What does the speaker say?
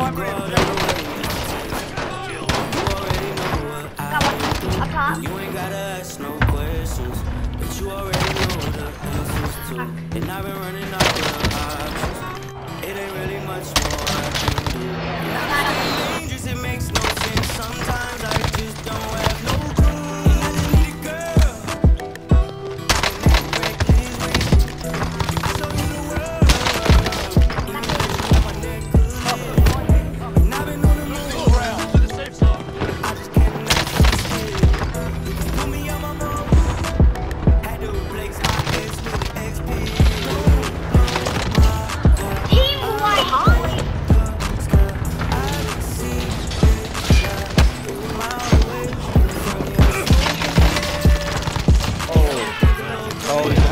on bridge. all the way. You already know what I Got one. Up top. You ain't gotta ask no questions, but you already know the answers to. And I've been running Oh, yeah.